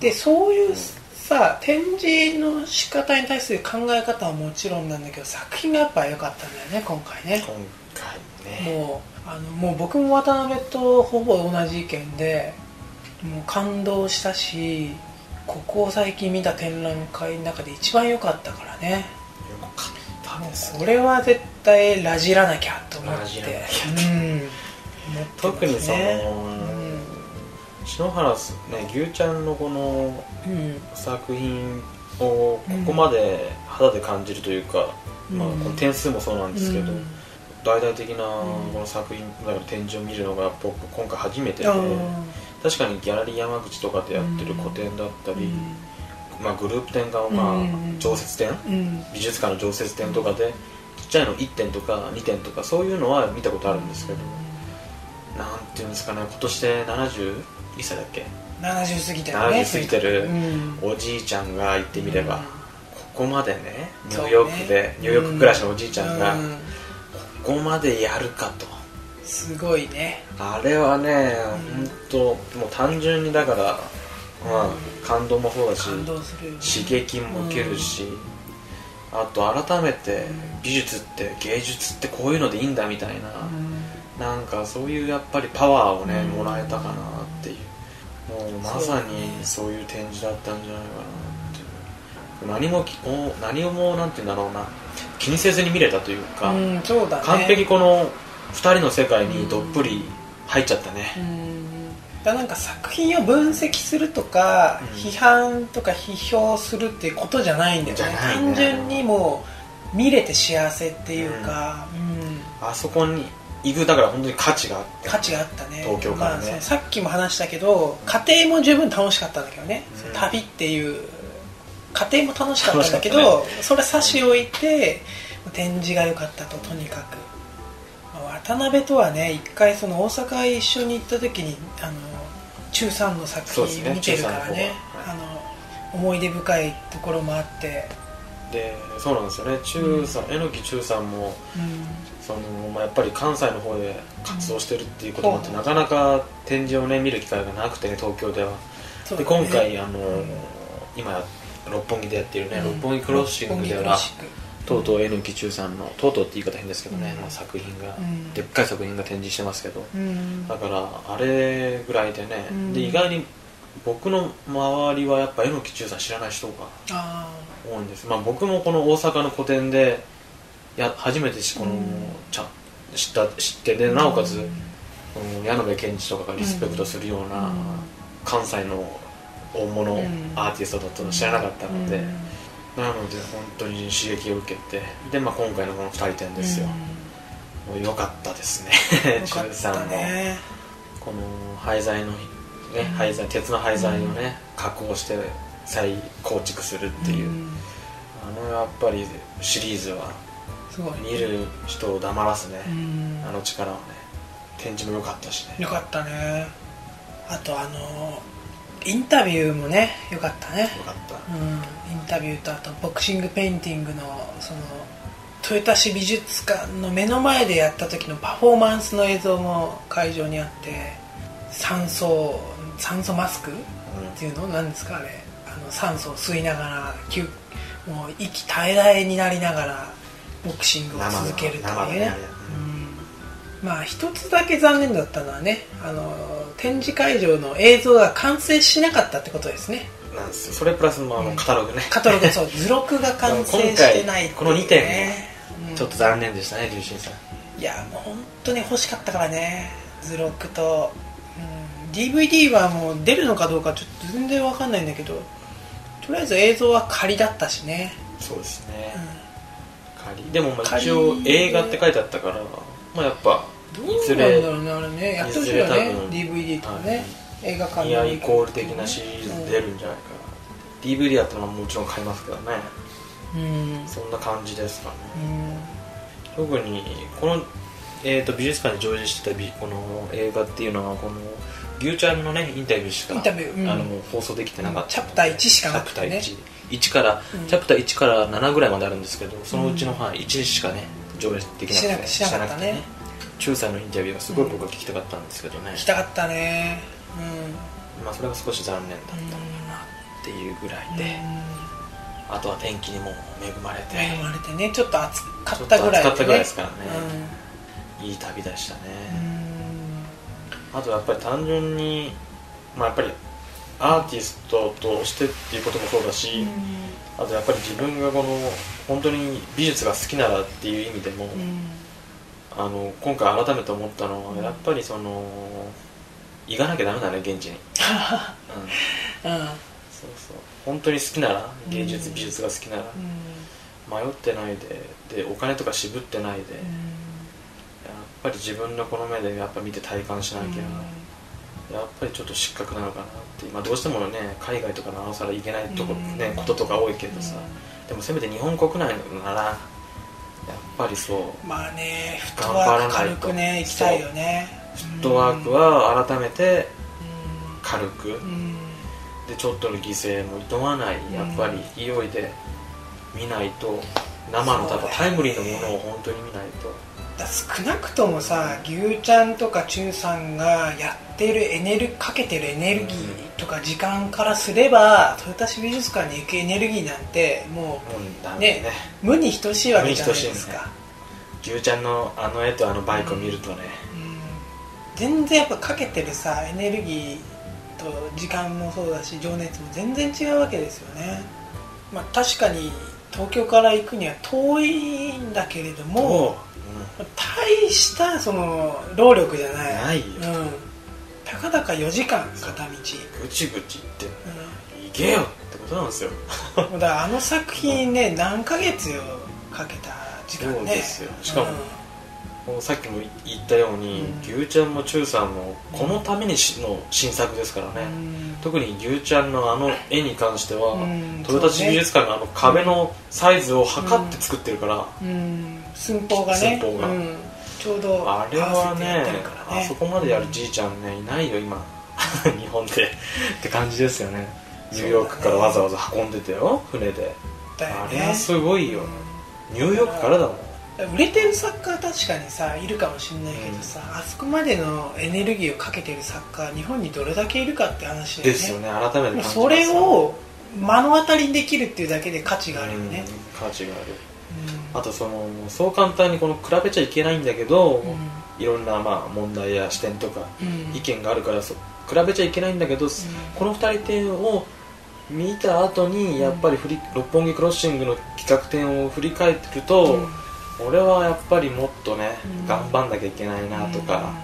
でそういうさ展示の仕方に対する考え方はもちろんなんだけど作品がやっぱ良かったんだよね今回ね。今回ね。もうあのもう僕も渡辺とほぼ同じ意見でもう感動したしここ最近見た展覧会の中で一番良かったからね。よかったもうですこれは絶対ラジらなきゃと思って。うん。特にその、ね篠原すね牛ちゃんのこのうん。作品をここまで肌で感じるというか、うん。まあ、この点数もそうなんですけど、うん。大々的なうんこの作品だから展示を見るのが僕今回初めてで、あ確かにギャラリー山口とかでやってる個展だったり、まあ、グループ展がまあうん常設展美術館の常設展とかでちっちゃいの1点とか2点とかそういうのは見たことあるんですけどなんていうんですかね今年で71歳だっけ？70過ぎてるね70過ぎてる。うん。おじいちゃんが言ってみれば、うん。ここまでねニューヨークで、ニューヨーク暮らしのおじいちゃんが、うん。ここまでやるかと。すごいね。あれはねうん。本当もう単純にだから、まあ、感動もそうだしね。刺激も受けるし、あと改めて美術って芸術ってこういうのでいいんだみたいな、うん。なんかそういうやっぱりパワーをね、うんもらえたかなもうまさにそういう展示だったんじゃないかなっていう。何もきお何もなんて言うんだろうな。気にせずに見れたというか、うんそうだね。完璧この2人の世界にどっぷり入っちゃったね、うん。だなんか作品を分析するとか、うん。批判とか批評するっていうことじゃないんだよね。ね。単純にもう見れて幸せっていうか、うん。あそこに行くだから本当に価値があって。価値があったね。東京からね。まあさっきも話したけど家庭も十分楽しかったんだけどね、うん。旅っていう家庭も楽しかったんだけど、楽それ差し置いて展示が良かったととにかく、まあ渡辺とはね一回その大阪へ一緒に行った時にあの中3の作品見てるからね。中三の方は。あの思い出深いところもあって、でそうなんですよね。中さん。榎木中さんもうんその、まあ、やっぱり関西の方で活動してるっていうこともあって、うん。なかなか展示をね見る機会がなくてね東京では。で今回あの、うん。今六本木でやってるね、うん。六本木クロッシングではとうとう榎木中さんのとうとうって言い方変ですけどね、うん。まあ、作品が、うん。でっかい作品が展示してますけど。うん。だからあれぐらいでね、うん。で意外に僕の周りはやっぱ榎木中さん知らない人があ多いんです、まあ、僕もこの大阪の個展でや初めてしこの、うん。ちゃ知った知ってであなおかつ、うん。矢野部健二とかがリスペクトするような、関西の大物うん。アーティストだったの知らなかったので、うん。なので本当に刺激を受けてで、まあ、今回のこの2人展ですよ、もう良かったですね。よかっ中さんのたね。この廃材のねうん。廃材鉄の廃材をね、加工して再構築するっていう、ん。あのやっぱりシリーズはすごい。見る人を黙らすね、うん。あの力はね。展示も良かったしね。よかったね。あとあのインタビューもねよかったね。良かった。うん。インタビューとあとボクシングペインティングのその豊田市美術館の目の前でやった時のパフォーマンスの映像も会場にあって酸素酸素マスクっていうの？なんですか？あれ。あの酸素を吸いながら急もう息絶え絶えになりながらボクシングを続けるというねうん。まあ一つだけ残念だったのはねあの展示会場の映像が完成しなかったってことですね。なんですよ。それプラス、まあ、カタログね、カタログそう。図録が完成してないね。この二点ねうん。ちょっと残念でしたね龍神さん。いやもう本当に欲しかったからね。図録と、うん、DVD はもう出るのかどうかちょっと全然わかんないんだけどとりあえず映像は仮だったしね、そうですね。う、仮。でもまあ仮一応映画って書いてあったからまあやっぱどうなんれだろうねあれね。やってほしいよね DVD とかね、はい。映画館ニアイコールで的な。シリーズ出るんじゃないかな、DVD だったらもちろん買いますけどね。うん、うんそんな感じですかね。特にこの、えー、と美術館で上映してたびこの映画っていうのはこの牛ちゃんのねインタビューしかあの放送できてなかったチャプター1しかなくチャプターてね 1, 1から、うん。チャプター1から7ぐらいまであるんですけどそのうちの、はい、1しかね上映できなくてしなしなかったね。中さんのインタビューがすごい僕は聞きたかったんですけどね。行、きたかったね。うん。まあそれが少し残念だっうんっていうぐらいで、あとは天気にも恵まれて。恵まれてね。ちょっと暑かったぐらいちょっと暑かったぐらいですからね。うん。いい旅でしたね、うん。あとやっぱり単純にまあやっぱりアーティストとしてっていうこともそうだし、あとやっぱり自分がこの本当に美術が好きならっていう意味でも、うん。あの今回改めて思ったのは、うん。やっぱりその行かなきゃダメだね現地に、うん、うん。そうそう。本当に好きなら芸術、うん。美術が好きならうん。迷ってないででお金とか渋ってないで、やっぱり自分のこの目でやっぱ見て体感しなきゃ、やっぱりちょっと失格なのかなって、まあ、どうしてもね海外とかなおさら行けないとこ、うん。ね、こととか多いけどさ、でもせめて日本国内ならやっぱりそう。まあねフットワーク軽くね行きたいよね。フットワークは改めて軽く、でちょっとの犠牲もいとわない。やっぱり勢いで見ないと生のねタイムリーなものを本当に見ないと。だ少なくともさ牛ちゃんとか中さんがやってるエネルかけてるエネルギーとか時間からすれば豊田市美術館に行くエネルギーなんてももうね。ね無に等しいわけじゃないです無に等しい。ねか、牛ちゃんのあの絵とあのバイクを見るとね、うん。全然やっぱかけてるさエネルギーと時間もそうだし情熱も全然違うわけですよね。まあ確かに東京から行くには遠いんだけれどもも大したその労力じゃない。ないよ。うん、たかだか4時間片道、うぐちぐち言ってう行けよってことなんですよ。ん、だからあの作品ね何ヶ月よかけた時間ね。そうですよ。しかもさっきも言ったように、うん。牛ちゃんもチューさんもこのためにしの新作ですからね、うん。特に牛ちゃんのあの絵に関しては、うん。豊田市美術館のあの壁のサイズを測って作ってるから、うん。寸法がね。寸法が。うん、ちょうどあれはねね。あそこまでやるじいちゃんねいないよ今。日本で。って感じですよね。ニューヨークからわざわざ運んでてよ船で、ね。あれはすごいよニューヨークからだもん売れてる作家は確かにさいるかもしれないけどさ、あそこまでのエネルギーをかけてる作家日本にどれだけいるかって話ね。ですよね。改めてそれを目の当たりにできるっていうだけで価値があるよね、うん価値がある。うん。あとそのそう簡単にこの比べちゃいけないんだけど、うん。いろんなまあ問題や視点とかうん。意見があるからそ比べちゃいけないんだけど、この2人展を見た後にやっぱり振り六本木クロッシングの企画展を振り返ってると、うん俺はやっぱりもっとね、うん。頑張んなきゃいけないなとか、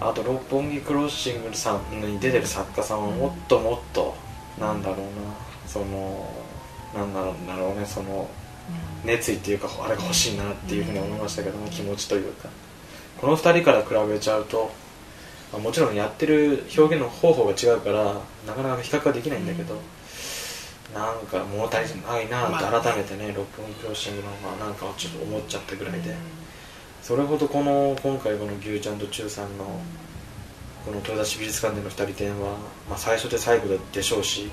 あと六本木クロッシングさんに出てる作家さんはもっともっと、なんだろうなそのなんだろうねその熱意っていうかあれが欲しいなっていうふうに思いましたけども、気持ちというか。この2人から比べちゃうとまあもちろんやってる表現の方法が違うからなかなか比較はできないんだけど、なんか物足りないなってまあ。改めてね、六本木クロッシングの方がなんかちょっと思っちゃったぐらいで、それほどこの今回この牛ちゃんと中さんのこの豊田市美術館での2人展は、まあ、最初で最後でしょうし、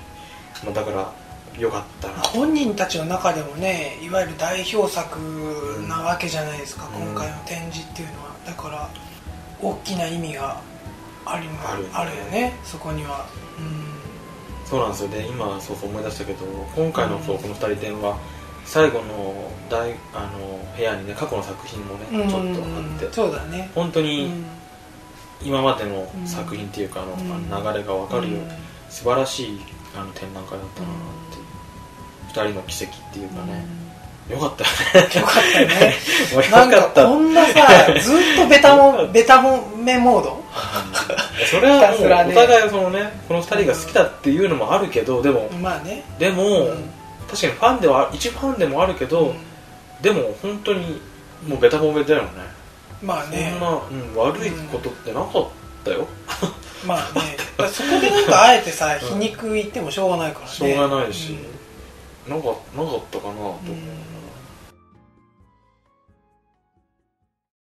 まあ、だからよかったな。本人たちの中でもねいわゆる代表作なわけじゃないですか、うん。今回の展示っていうのは。だから大きな意味があるある。あるよねそこにはそうなんですよ。で今そうそう思い出したけど今回のうんそうこの2人展は最後の大あの部屋にね過去の作品もね、うん。ちょっとあってうんそうだね。本当にうん。今までの作品っていうかあの、流れが分かるよううん。素晴らしいあの展覧会だったなっていう、2人の奇跡っていうかね、よかったよね。よかったね。なんかこんなさずっとベタも ベタもめモード？それはもうお互いそのねこの2人が好きだっていうのもあるけどでもまあね。でも、うん。確かにファンでは一ファンでもあるけど、でも本当にもうベタ褒めだよね。そまあね。んな、うん、悪いことってなかったよ、まあね。そこでなんかあえてさ皮肉言ってもしょうがないからね。しょうがないし、なん。かなかったかなと思う。な、